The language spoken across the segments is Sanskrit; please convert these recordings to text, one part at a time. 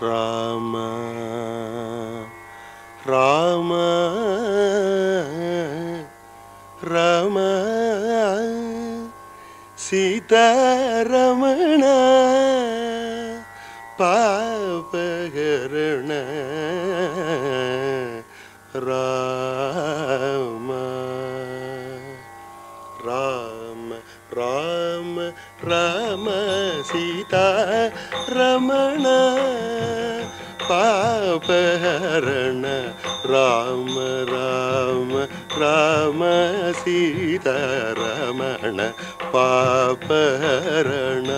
ராம ராம ரம சீதாரமண பாபகரண. राम राम राम रामसीतरमण पापरण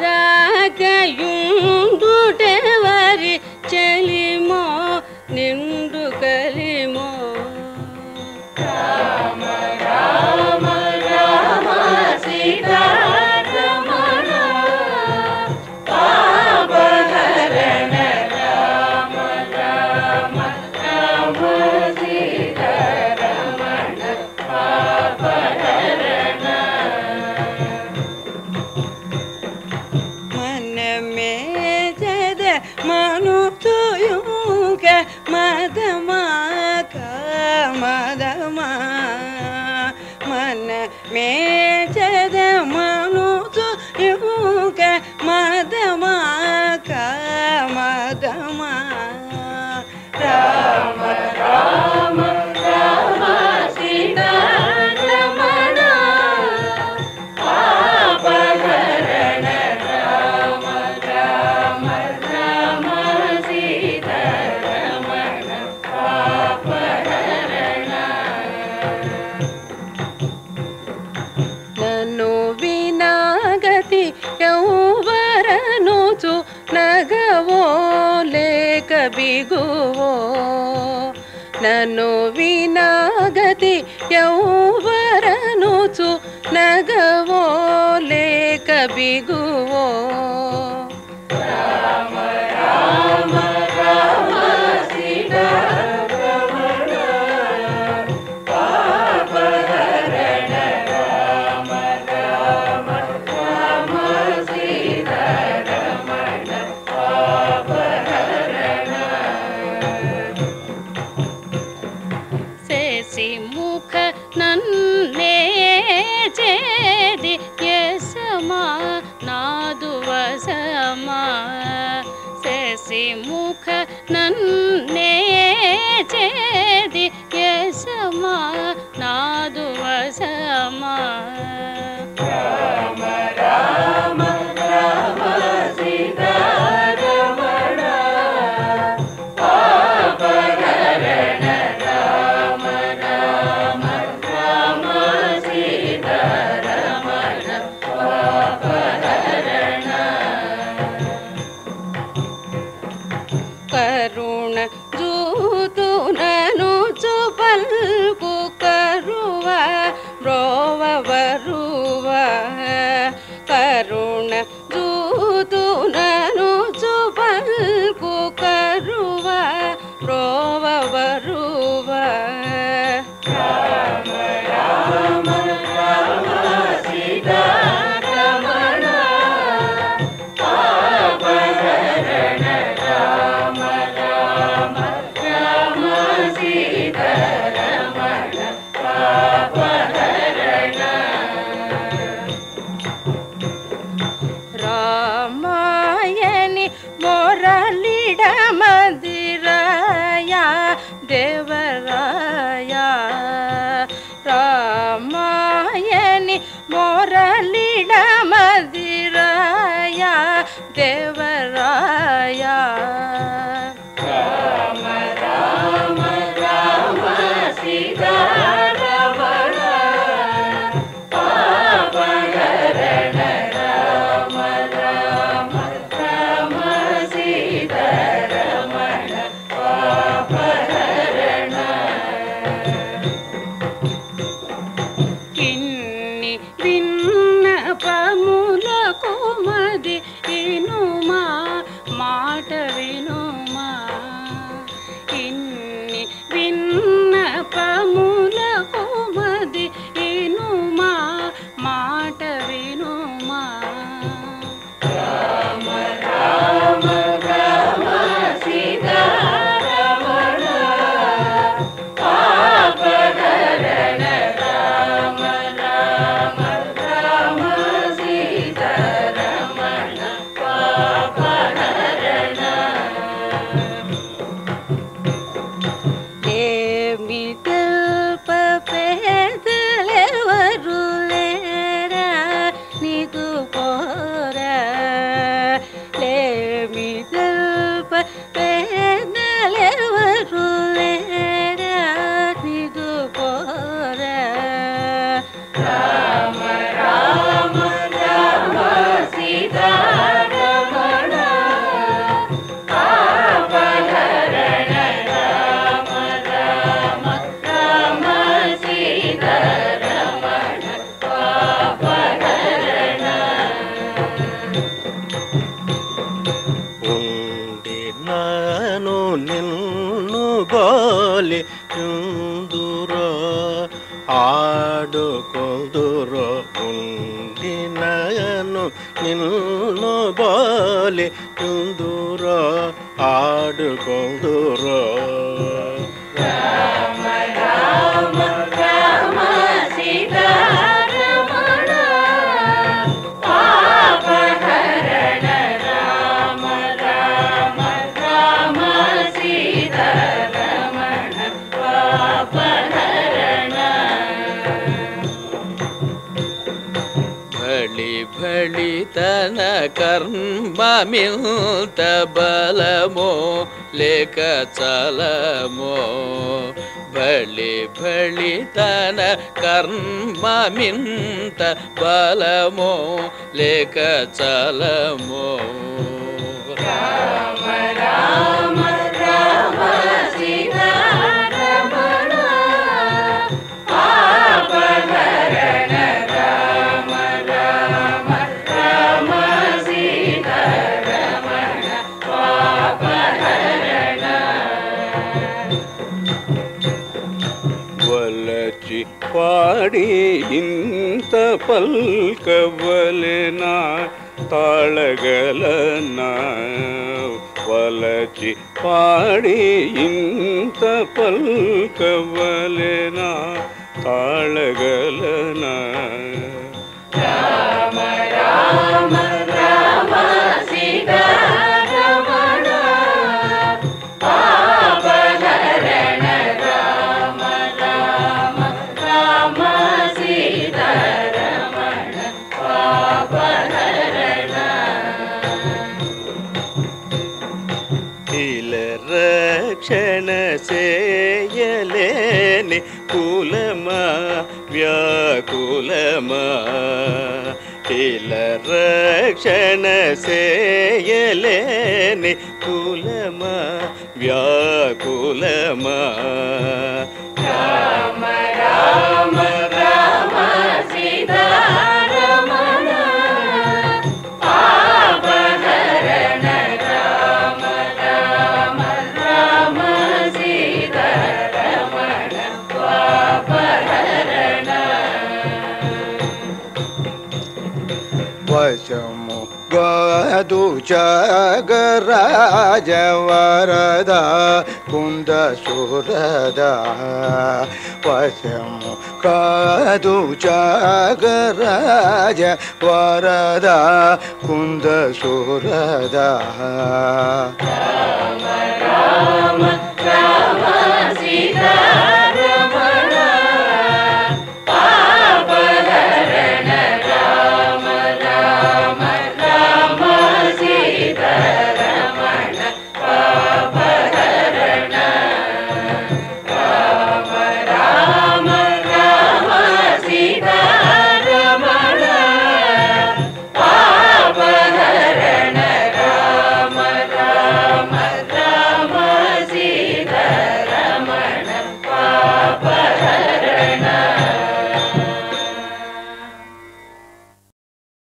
那个云。मन में నగవో లేక బిగువో నన్ను వినాగతి ఎవరనుచు నగవో లేక బిగువో. రామ मा करुण जूतु ननु च करुव करु ब्रवरु शिवराया ఉండి నయను నిన్ను బాలి ఆడు ఆడుకొందురా. कर्ण मम तल मो लेक चलमो भि भलि तन कर्ण तल मो लेकलमो பாடி இந்த பல்கவலினா தாழகலனா வலச்சி பாடி இந்த பல்கவலினா தாழகலனா ராம ராம कुल ರಾಮ ರಾಮ ರಾಮ ಸೀತಾ पश्यु च गराजा वारदा कुन्द सूर पश्यमो कादु च ग राजा वरदा राम राम